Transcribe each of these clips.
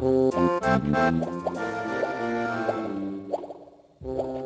Thank you.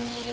Mira,